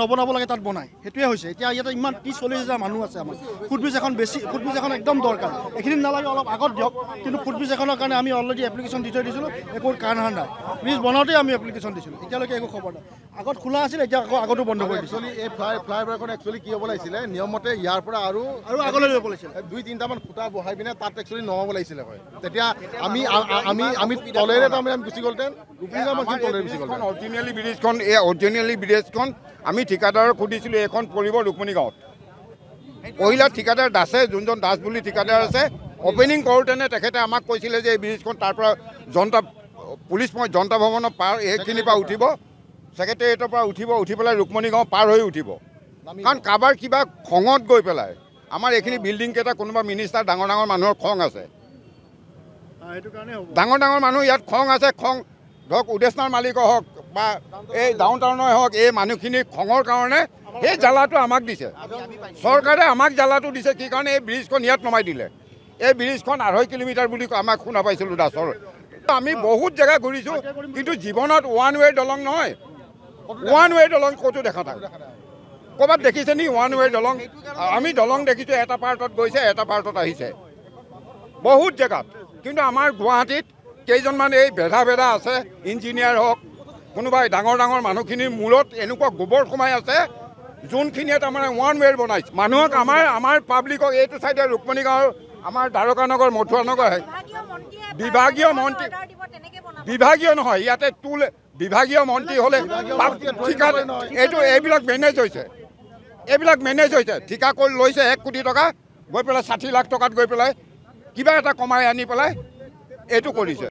নবনাব লাগে তাত বনায় সেইটোৱে হৈছে। এতিয়া ইয়াতে ইমান ত্ৰিছ চল্লিছ হাজাৰ মানুহ আছে আমাৰ। ফুটব্ৰিজ এখন বেছি ফুটব্ৰিজ এখন একদম দৰকাৰ। এইখিনি নালাগে অলপ আগত দিয়ক। কিন্তু ফুটব্ৰিজ এখনৰ কাৰণে আমি অলৰেডি এপ্লিকেশ্যন দি থৈ দিছিলোঁ। একো কাৰণ নাই। ব্ৰিজ বনাওঁতেই আমি এপ্লিকেশ্যন দিছিলোঁ। এতিয়ালৈকে একো খবৰ নাই। আগত খোলা আছিল এতিয়া আকৌ আগতো বন্ধ কৰি দিছোঁ। একচুৱেলি এই ফ্লাই ফ্লাইঅভাৰখন একচুৱেলি কি হ'ব লাগিছিলে? নিয়মমতে ইয়াৰ পৰা আৰু আৰু আগলৈ যাব লাগিছিল। দুই তিনিটামান খুটা বহাই পিনে তাত একচুৱেলি নমাব লাগিছিলে হয়। তেতিয়া আমি আমি আমি তলেৰে তাৰমানে আমি গুচি গ'লহেঁতেন। অৰিজিনেলি ব্ৰিজখন এই অৰিজিনেলি ব্ৰিজখন আমি ঠিকাদাৰক সুধিছিলোঁ এইখন পৰিব ৰুক্মণী গাঁৱত। পহিলা ঠিকাদাৰ দাসে যোনজন দাস বুলি ঠিকাদাৰ আছে অপেনিং কৰোঁতেনে তেখেতে আমাক কৈছিলে যে এই ব্ৰিজখন তাৰ পৰা জনতা পুলিচ পইণ্ট জনতা ভৱনৰ পাৰ এইখিনিৰ পৰা উঠিব। ছেক্ৰেটেৰিয়েটৰ পৰা উঠিব উঠি পেলাই ৰুক্মণী গাঁও পাৰ হৈ উঠিব। কাৰণ কাৰোবাৰ কিবা খঙত গৈ পেলাই আমাৰ এইখিনি বিল্ডিং কেইটা কোনোবা মিনিষ্টাৰ ডাঙৰ ডাঙৰ মানুহৰ খং আছে। ডাঙৰ ডাঙৰ মানুহ ইয়াত খং আছে খং ধৰক উদেশনাৰ মালিকৰ হওক বা এই ডাউন টাউনৰে হওক এই মানুহখিনি খঙৰ কাৰণে সেই জ্বালাটো আমাক দিছে। চৰকাৰে আমাক জ্বালাটো দিছে কি কাৰণে এই ব্ৰিজখন ইয়াত নমাই দিলে। এই ব্ৰিজখন আঢ়ৈ কিলোমিটাৰ বুলি আমাক শুনা পাইছিলোঁ দাসৰ। আমি বহুত জেগা ঘূৰিছোঁ কিন্তু জীৱনত ওৱান ৱে দলং নহয়। ওৱান ৱে দলং ক'তো দেখা নাই। ক'ৰবাত দেখিছে নি ওৱান ৱে দলং? আমি দলং দেখিছোঁ এটা পাৰ্টত গৈছে এটা পাৰ্টত আহিছে। বহুত জেগাত। কিন্তু আমাৰ গুৱাহাটীত কেইজনমান এই ভেদা ভেদা আছে ইঞ্জিনিয়াৰ হওক কোনোবাই ডাঙৰ ডাঙৰ মানুহখিনিৰ মূৰত এনেকুৱা গোবৰ সোমাই আছে যোনখিনিয়ে তাৰমানে ওৱান ৱেৰ বনাইছে। মানুহক আমাৰ আমাৰ পাব্লিকক এইটো চাইডে ৰুক্মণী গাঁৱৰ আমাৰ দ্বাৰকানগৰ মথুৰা নগৰ বিভাগীয় মন্ত্ৰী বিভাগীয় নহয় ইয়াতে টুল বিভাগীয় মন্ত্ৰী হ'লে এইটো এইবিলাক মেনেজ হৈছে। এইবিলাক মেনেজ হৈছে। ঠিকা কৰি লৈছে এক কোটি টকা গৈ পেলাই ষাঠি লাখ টকাত গৈ পেলাই কিবা এটা কমাই আনি পেলাই এইটো কৰিছে।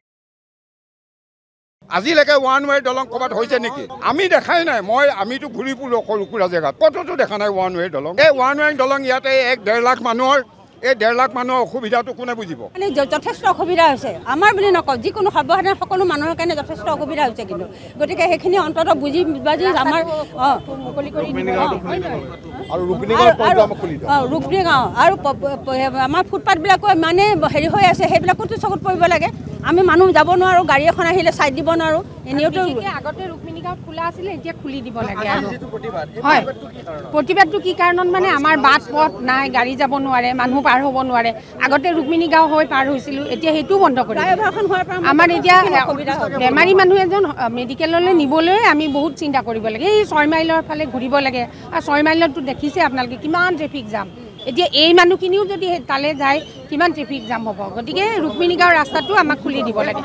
আজিলৈকে ওৱান ৱে দলং ক'ৰবাত হৈছে নেকি? আমি দেখাই নাই মই আমিতো ঘূৰি ফুৰো সৰু সুৰা জেগাত। ক'তোতো দেখা নাই ওৱান ৱে দলং। এই ওৱান ৱে দলং ইয়াতে এক ডেৰ লাখ মানুহৰ এই ডেৰ লাখ মানুহৰ অসুবিধাটো কোনে বুজিব? মানে যথেষ্ট অসুবিধা হৈছে। আমাৰ বুলি নকওঁ যিকোনো সৰ্বসাধাৰণ সকলো মানুহৰ কাৰণে যথেষ্ট অসুবিধা হৈছে কিন্তু। গতিকে সেইখিনি অন্ততঃ বুজি বাজি আমাৰ অঁ। মুকলি কৰি নহয়? আৰু গাঁও আমাৰ ফুটপাথবিলাকো ইমানে হেৰি হৈ আছে সেইবিলাকতো চকুত পৰিব লাগে। আমি মানুহ যাব নোৱাৰোঁ গাড়ী এখন আহিলে ছাইড দিব নোৱাৰোঁ। এনেওতো আগতে ৰুক্মিণী গাঁৱত খোলা আছিলে এতিয়া খুলি দিব লাগে আৰু। হয়। প্ৰতিবাদটো কি কাৰণত? মানে আমাৰ বাট পথ নাই গাড়ী যাব নোৱাৰে মানুহ পাৰ হ'ব নোৱাৰে। আগতে ৰুক্মিণী গাঁও হৈ পাৰ হৈছিলোঁ এতিয়া সেইটোও বন্ধ কৰি আমাৰ এতিয়া বেমাৰী মানুহ এজন মেডিকেললৈ নিবলৈ আমি বহুত চিন্তা কৰিব লাগে। এই ছয় মাইলৰ ফালে ঘূৰিব লাগে। আৰু ছয় মাইলততো দেখিছে আপোনালোকে কিমান ট্ৰেফিক জাম এতিয়া এই মানুহখিনিও যদি তালৈ যায় কিমান ট্ৰেফিক জাম হ'ব? গতিকে ৰুক্মিণী গাঁৱৰ ৰাস্তাটো আমাক খুলি দিব লাগে।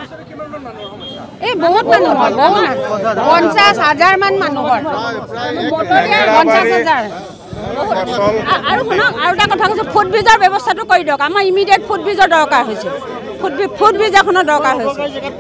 এই বহুত মানুহ হয় বহুত পঞ্চাছ হাজাৰমান মানুহ হয় পঞ্চাছ হাজাৰ। আৰু শুনক আৰু এটা কথা কৈছোঁ ফুট ব্ৰিজৰ ব্যৱস্থাটো কৰি দিয়ক। আমাৰ ইমিডিয়েট ফুট ব্ৰিজৰ দৰকাৰ হৈছে। ব্ৰিজ ফুট ব্ৰিজ এখনৰ দৰকাৰ হৈছে।